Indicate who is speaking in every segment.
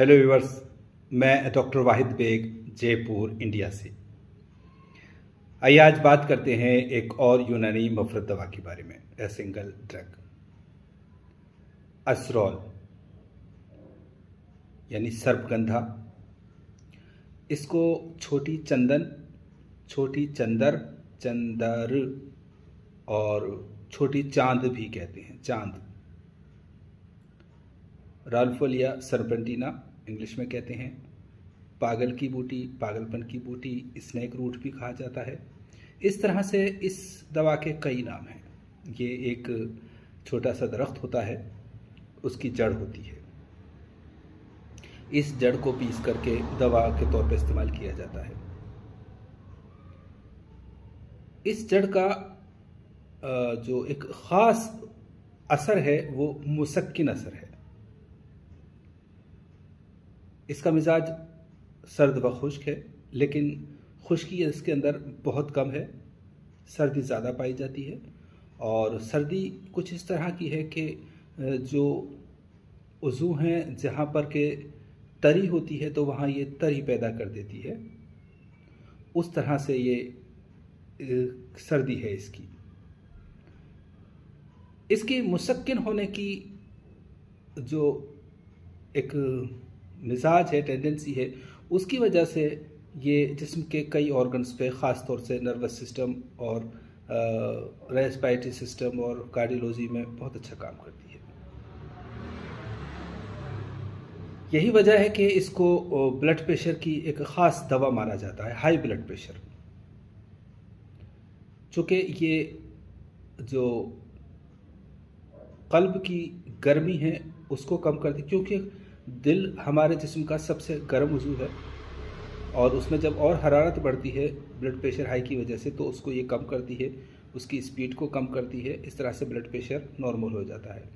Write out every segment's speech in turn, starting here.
Speaker 1: Hello viewers मैं doctor Wahid Baig Jaipur India से। आइए आज बात करते हैं एक और यूनानी मफरत दवा के बारे में ए सिंगल ड्रग असरॉल यानी सर्पगंधा। इसको छोटी चंदन, छोटी चंदर चंदर और छोटी चाँद भी कहते हैं, चाँद। राल्फोलिया सरपेंटिना इंग्लिश में कहते हैं, पागल की बूटी, पागलपन की बूटी स्नैक रूट भी कहा जाता है। इस तरह से इस दवा के कई नाम हैं। ये एक छोटा सा दरख्त होता है, उसकी जड़ होती है। इस जड़ को पीस करके दवा के तौर पर इस्तेमाल किया जाता है। इस जड़ का जो एक ख़ास असर है, वो मुसक्किन असर है। इसका मिजाज सर्द व खुश्क है, लेकिन खुश्की इसके अंदर बहुत कम है। सर्दी ज़्यादा पाई जाती है और सर्दी कुछ इस तरह की है कि जो उज़ू हैं, जहाँ पर के तरी होती है तो वहाँ ये तरी पैदा कर देती है। उस तरह से ये सर्दी है इसकी। इसके मुसक्किन होने की जो एक मिजाज है टेंडेंसी है, उसकी वजह से ये जिसम के कई ऑर्गन्स पे ख़ास तौर से नर्वस सिस्टम और रेस्पायरेटरी सिस्टम और कार्डियोलॉजी में बहुत अच्छा काम करती है। यही वजह है कि इसको ब्लड प्रेशर की एक ख़ास दवा माना जाता है हाई ब्लड प्रेशर चूँकि ये जो कल्ब की गर्मी है, उसको कम करती क्योंकि दिल हमारे जिस्म का सबसे गर्म वज़ू है और उसमें जब और हरारत बढ़ती है ब्लड प्रेशर हाई की वजह से तो उसको ये कम करती है, उसकी स्पीड को कम करती है, इस तरह से ब्लड प्रेशर नॉर्मल हो जाता है।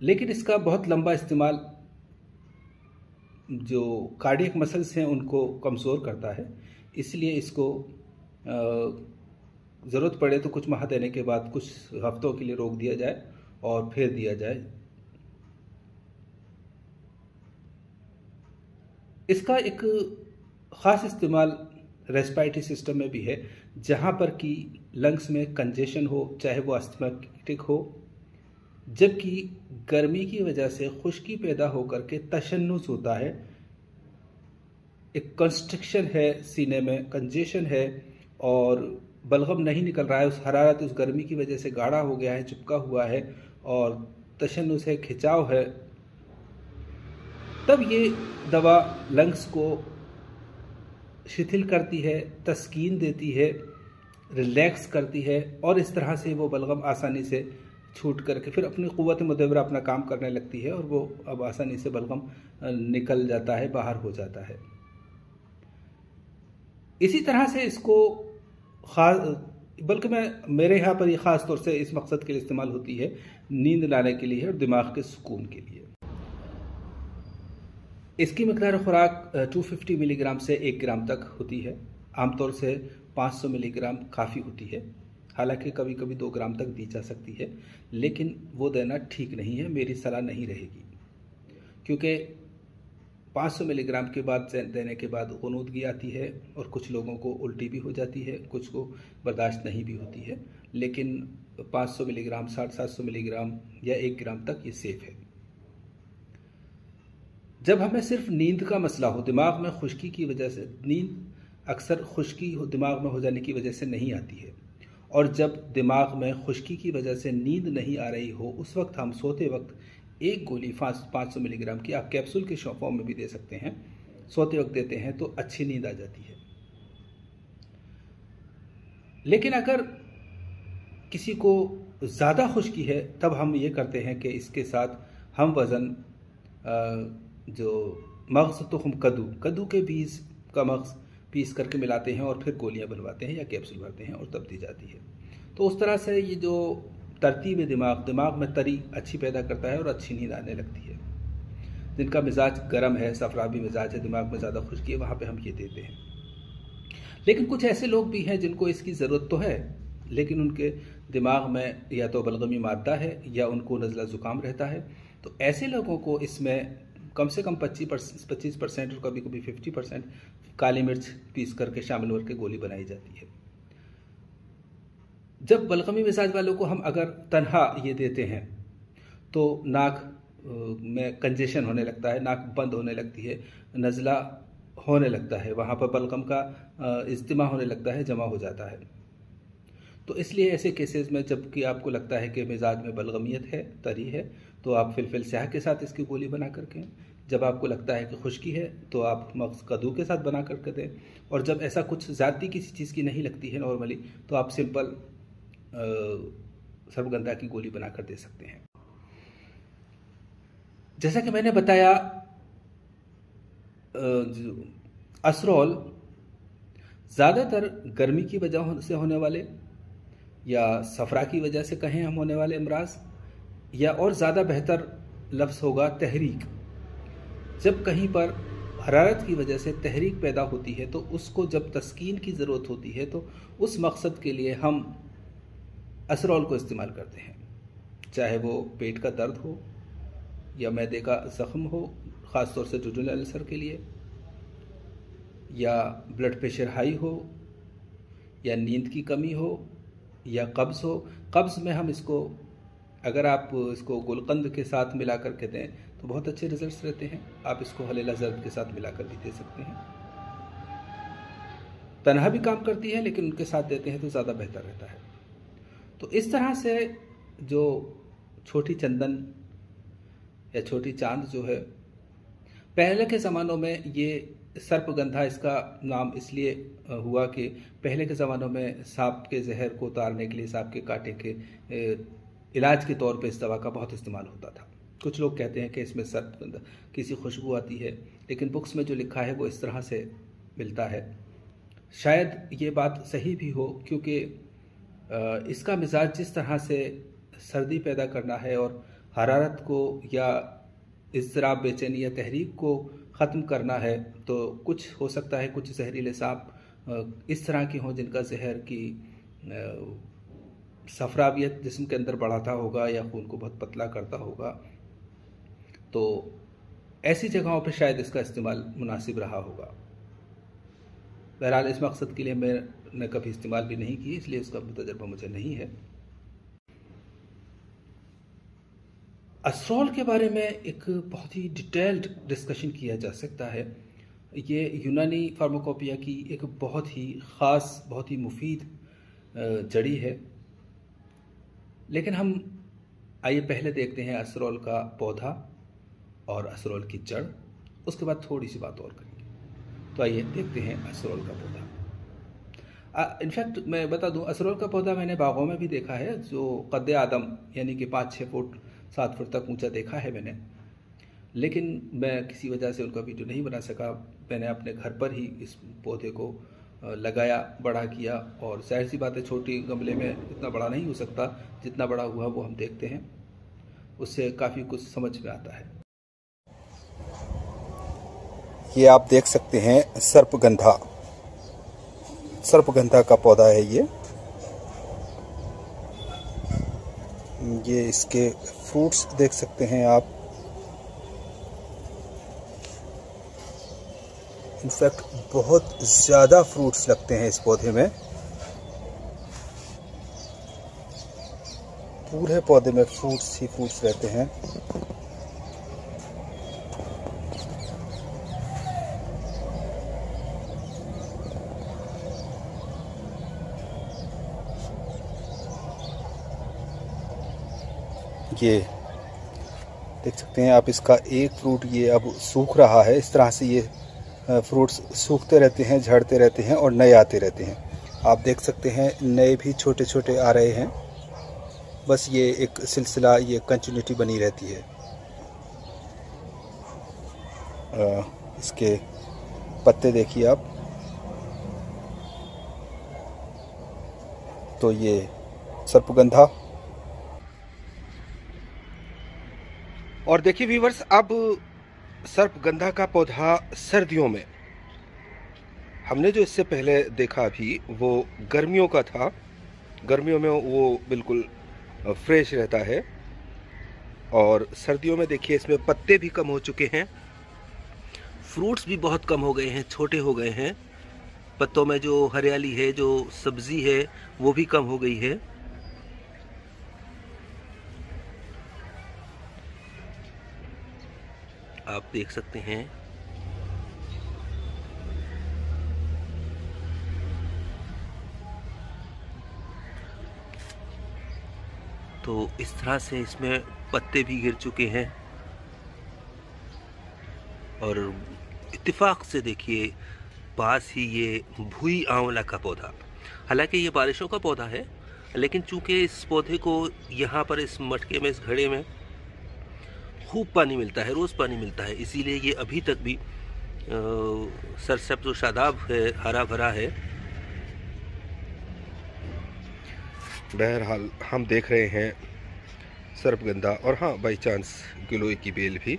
Speaker 1: लेकिन इसका बहुत लंबा इस्तेमाल जो कार्डियक मसल्स हैं, उनको कमज़ोर करता है। इसलिए इसको ज़रूरत पड़े तो कुछ माह देने के बाद, कुछ हफ्तों के लिए रोक दिया जाए। और फेर दिया जाए। इसका एक ख़ास इस्तेमाल रेस्पायरेटरी सिस्टम में भी है, जहाँ पर कि लंग्स में कंजेशन हो, चाहे वो अस्थमेटिक हो, जबकि गर्मी की वजह से खुश्की पैदा होकर के तशन्नुस होता है। एक कंस्ट्रक्शन है सीने में कंजेशन है, और बलगम नहीं निकल रहा है, उस हरारत, उस गर्मी की वजह से गाढ़ा हो गया है, चिपका हुआ है और तशन्नुस है खिंचाव है, तब ये दवा लंग्स को शिथिल करती है, तस्कीन देती है, रिलैक्स करती है और इस तरह से वो बलगम आसानी से छूट करके फिर अपनी क़वत मुदवरा अपना काम करने लगती है और वो अब आसानी से बलगम निकल जाता है, बाहर हो जाता है। इसी तरह से इसको खास बल्कि मैं, मेरे यहाँ पर ये ख़ास तौर से इस मकसद के लिए इस्तेमाल होती है, नींद लाने के लिए और दिमाग के सुकून के लिए। इसकी मकदार खुराक 250 मिलीग्राम से एक ग्राम तक होती है। आमतौर से 500 मिलीग्राम काफ़ी होती है। हालाँकि कभी कभी दो ग्राम तक दी जा सकती है, लेकिन वो देना ठीक नहीं है, मेरी सलाह नहीं रहेगी। क्योंकि 500 मिलीग्राम के बाद देने के बाद गनूदगी आती है और कुछ लोगों को उल्टी भी हो जाती है, कुछ को बर्दाश्त नहीं भी होती है। लेकिन 500 मिलीग्राम साठ सात सौ मिलीग्राम या एक ग्राम तक ये सेफ़ है। जब हमें सिर्फ़ नींद का मसला हो, दिमाग में खुश्की की वजह से, नींद अक्सर खुश्की हो, दिमाग में हो जाने की वजह से नहीं आती है। और जब दिमाग में खुश्की की वजह से नींद नहीं आ रही हो, उस वक्त हम सोते वक्त एक गोली पाँच सौ मिलीग्राम की आप कैप्सूल के फॉर्म में भी दे सकते हैं। सोते वक्त देते हैं तो अच्छी नींद आ जाती है। लेकिन अगर किसी को ज़्यादा खुशकी है, तब हम ये करते हैं कि इसके साथ हम वज़न जो मग्ज़ तो हम कद्दू कद्दू के बीज का मग्ज़ पीस करके मिलाते हैं और फिर गोलियाँ बनवाते हैं या कैप्सूल भरते हैं और तब दी जाती है। तो उस तरह से ये जो तरतीब दिमाग दिमाग में तरी अच्छी पैदा करता है और अच्छी नींद आने लगती है। जिनका मिजाज गर्म है, सफराबी मिजाज है, दिमाग में ज़्यादा खुशकी है, वहाँ पर हम ये देते हैं। लेकिन कुछ ऐसे लोग भी हैं जिनको इसकी ज़रूरत तो है, लेकिन उनके दिमाग में या तो बलगमी मारता है या उनको नज़ला ज़ुकाम रहता है। तो ऐसे लोगों को इसमें कम से कम पच्चीस पच्चीस परसेंट और कभी कभी फिफ्टी परसेंट काली मिर्च पीस करके शामिल करके गोली बनाई जाती है। जब बलगमी मिजाज वालों को हम अगर तनहा ये देते हैं तो नाक में कंजेशन होने लगता है, नाक बंद होने लगती है, नज़ला होने लगता है, वहाँ पर बलगम का इज्तम होने लगता है, जमा हो जाता है। तो इसलिए ऐसे केसेस में जबकि आपको लगता है कि मिजाज में बलगमियत है, तरी है तो आप फिलफिल स्याह के साथ इसकी गोली बना करके, जब आपको लगता है कि खुश्की है तो आप मग्ज कद्दू के साथ बना करके दें। और जब ऐसा कुछ ज़्यादा किसी चीज़ की नहीं लगती है नॉर्मली तो आप सिंपल सर्वगंधा की गोली बनाकर दे सकते हैं। जैसा कि मैंने बताया असरोल ज़्यादातर गर्मी की वजह से होने वाले या सफरा की वजह से कहें हम होने वाले अमराज, या और ज़्यादा बेहतर लफ्ज़ होगा तहरीक। जब कहीं पर हरारत की वजह से तहरीक पैदा होती है तो उसको जब तस्कीन की ज़रूरत होती है तो उस मकसद के लिए हम असरौल को इस्तेमाल करते हैं। चाहे वो पेट का दर्द हो या मैदे का ज़ख्म हो ख़ास तौर से जुजुल अल्सर के लिए, या ब्लड प्रेशर हाई हो, या नींद की कमी हो, या कब्ज़ हो, कब्ज़ में हम इसको, अगर आप इसको गुलकंद के साथ मिला कर के दें तो बहुत अच्छे रिजल्ट्स रहते हैं। आप इसको हलेला जर्द के साथ मिलाकर भी दे सकते हैं। तनहा भी काम करती है, लेकिन उनके साथ देते हैं तो ज़्यादा बेहतर रहता है। तो इस तरह से जो छोटी चंदन या छोटी चाँद जो है, पहले के ज़मानों में ये सर्पगंधा इसका नाम इसलिए हुआ कि पहले के ज़मानों में सांप के जहर को उतारने के लिए, सांप के कांटे के इलाज के तौर पे इस दवा का बहुत इस्तेमाल होता था। कुछ लोग कहते हैं कि इसमें सर्पगंधा किसी खुशबू आती है, लेकिन बुक्स में जो लिखा है वो इस तरह से मिलता है। शायद ये बात सही भी हो, क्योंकि इसका मिजाज जिस तरह से सर्दी पैदा करना है और हरारत को या इसराब बेचैनी या तहरीक को ख़त्म करना है तो कुछ हो सकता है, कुछ जहरीले सांप इस तरह के हों जिनका जहर की सफरावियत जिसम के अंदर बढ़ाता होगा या खून को बहुत पतला करता होगा। तो ऐसी जगहों पर शायद इसका इस्तेमाल मुनासिब रहा होगा। बहरहाल इस मकसद के लिए मैंने कभी इस्तेमाल भी नहीं की, इसलिए उसका तजर्बा मुझे नहीं है। असरॉल के बारे में एक बहुत ही डिटेल्ड डिस्कशन किया जा सकता है। ये यूनानी फार्माकोपिया की एक बहुत ही ख़ास, बहुत ही मुफीद जड़ी है। लेकिन हम आइए पहले देखते हैं असरॉल का पौधा और असरॉल की जड़। उसके बाद थोड़ी सी बात और करेंगे। तो आइए देखते हैं असरॉल का पौधा। इनफैक्ट मैं बता दूँ असरॉल का पौधा मैंने बागों में भी देखा है, जो कद आदम, यानी कि पाँच छः फुट, सात फुट तक ऊँचा देखा है मैंने। लेकिन मैं किसी वजह से उनका वीडियो नहीं बना सका। मैंने अपने घर पर ही इस पौधे को लगाया, बड़ा किया, और ज़ाहिर सी बात है, छोटी गमले में इतना बड़ा नहीं हो सकता। जितना बड़ा हुआ, वो हम देखते हैं। उससे काफ़ी कुछ समझ में आता है।
Speaker 2: ये आप देख सकते हैं, सर्पगंधा। सर्पगंधा का पौधा है ये। ये इसके फ्रूट्स देख सकते हैं आप। इनफैक्ट बहुत ज़्यादा फ्रूट्स लगते हैं इस पौधे में। पूरे पौधे में फ्रूट्स ही फ्रूट्स रहते हैं। ये देख सकते हैं आप इसका एक फ्रूट ये अब सूख रहा है। इस तरह से ये फ्रूट्स सूखते रहते हैं, झड़ते रहते हैं और नए आते रहते हैं। आप देख सकते हैं नए भी छोटे छोटे आ रहे हैं। बस ये एक सिलसिला, ये कंटिन्यूटी बनी रहती है। इसके पत्ते देखिए आप। तो ये सर्पगंधा
Speaker 3: और देखिए वीवर्स अब सर्पगंधा का पौधा सर्दियों में। हमने जो इससे पहले देखा अभी, वो गर्मियों का था। गर्मियों में वो बिल्कुल फ्रेश रहता है। और सर्दियों में देखिए, इसमें पत्ते भी कम हो चुके हैं। फ्रूट्स भी बहुत कम हो गए हैं, छोटे हो गए हैं। पत्तों में जो हरियाली है, जो सब्ज़ी है, वो भी कम हो गई है। आप देख सकते हैं। तो इस तरह से इसमें पत्ते भी गिर चुके हैं। और इत्तेफाक से देखिए, पास ही ये भूई आंवला का पौधा। हालाँकि ये बारिशों का पौधा है, लेकिन चूँकि इस पौधे को यहाँ पर इस मटके में, इस घड़े में खूब पानी मिलता है, रोज़ पानी मिलता है। इसीलिए ये अभी तक भी सरसब्ज शादाब है, हरा भरा है। बहरहाल, हम देख रहे हैं सर्पगंधा और हाँ बाई चांस गिलोय की बेल भी।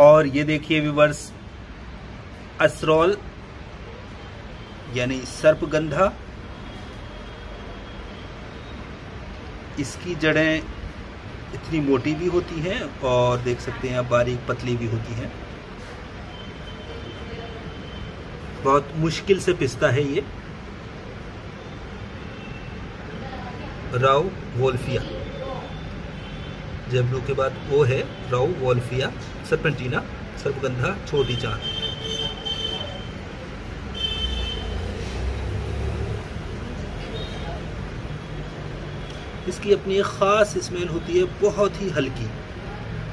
Speaker 1: और ये देखिए विवर्स असरोल यानी सर्पगंधा, इसकी जड़ें इतनी मोटी भी होती हैं और देख सकते हैं बारीक पतली भी होती हैं। बहुत मुश्किल से पिसता है ये। राव वोल्फिया। जेबलू के बाद वो है, राव वोल्फिया सरपेंटीना सर्पगंधा, छोटी चाँद। इसकी अपनी एक ख़ास स्मेल होती है, बहुत ही हल्की,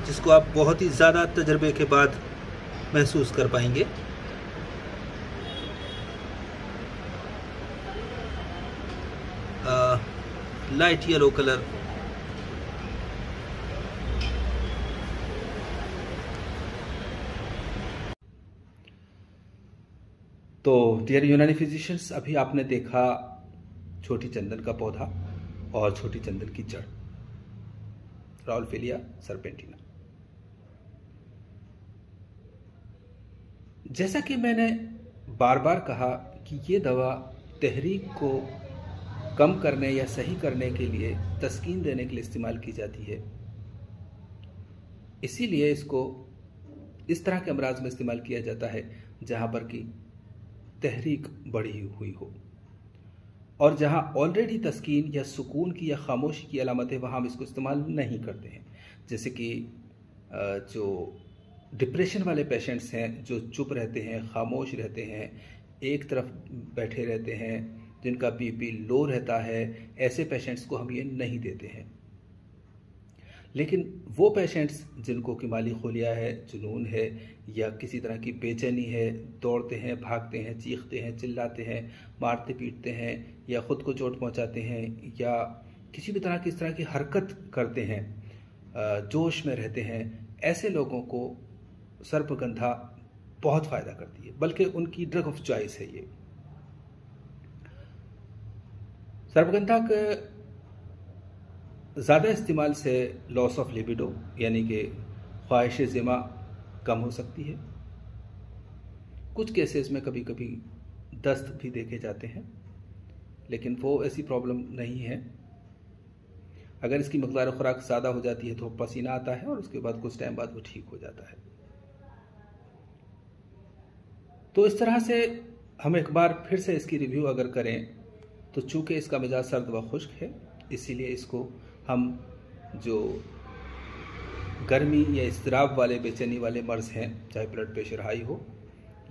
Speaker 1: जिसको आप बहुत ही ज़्यादा तजर्बे के बाद महसूस कर पाएँगे। लाइट येलो कलर तो डियर यूनानी फिजिशियंस अभी आपने देखा छोटी चंदन का पौधा। और छोटी चंदन की जड़। राउलफेलिया सरपेंटिना। जैसा कि मैंने बार बार कहा कि ये दवा तहरीक को कम करने या सही करने के लिए तस्कीन देने के लिए इस्तेमाल की जाती है। इसीलिए इसको इस तरह के अमराज में इस्तेमाल किया जाता है जहाँ पर कि तहरीक बढ़ी हुई हो। और जहाँ ऑलरेडी तस्किन या सुकून की या खामोशी की अलामत है, वहाँ हम इसको इस्तेमाल नहीं करते हैं। जैसे कि जो डिप्रेशन वाले पेशेंट्स हैं, जो चुप रहते हैं, खामोश रहते हैं, एक तरफ़ बैठे रहते हैं, जिनका बीपी लो रहता है, ऐसे पेशेंट्स को हम ये नहीं देते हैं। लेकिन वो पेशेंट्स जिनको कि माली खोलिया है, जुनून है, या किसी तरह की बेचैनी है, दौड़ते हैं, भागते हैं, चीखते हैं, चिल्लाते हैं, मारते पीटते हैं, या ख़ुद को चोट पहुंचाते हैं, या किसी भी तरह की इस तरह की हरकत करते हैं जोश में रहते हैं, ऐसे लोगों को सर्पगंधा बहुत फ़ायदा करती है, बल्कि उनकी ड्रग ऑफ़ चॉइस है ये। सर्पगंधा के ज़्यादा इस्तेमाल से लॉस ऑफ़ लिबिडो यानी कि ख्वाहिश ज़िमा कम हो सकती है। कुछ केसेस में कभी कभी दस्त भी देखे जाते हैं, लेकिन वो ऐसी प्रॉब्लम नहीं है। अगर इसकी मकदार खुराक ज़्यादा हो जाती है तो पसीना आता है और उसके बाद कुछ टाइम बाद वो ठीक हो जाता है। तो इस तरह से हम एक बार फिर से इसकी रिव्यू अगर करें तो चूँकि इसका मिजाज सर्द व खुश्क है, इसीलिए इसको हम जो गर्मी या इसराब वाले, बेचैनी वाले मर्ज़ हैं, चाहे ब्लड प्रेशर हाई हो,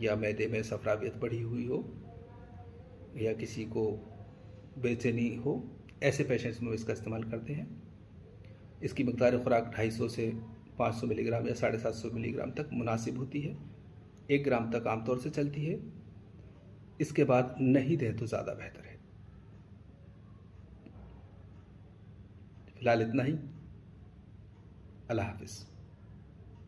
Speaker 1: या मैदे में सफरावियत बढ़ी हुई हो, या किसी को बेचैनी हो, ऐसे पेशेंट्स में इसका इस्तेमाल करते हैं। इसकी मकदार खुराक 250 से 500 मिलीग्राम या साढ़े सात सौ मिलीग्राम तक मुनासिब होती है। एक ग्राम तक आमतौर से चलती है। इसके बाद नहीं दें तो ज़्यादा बेहतर है। फ़िलहाल इतना ही अल्लाह हाफिज़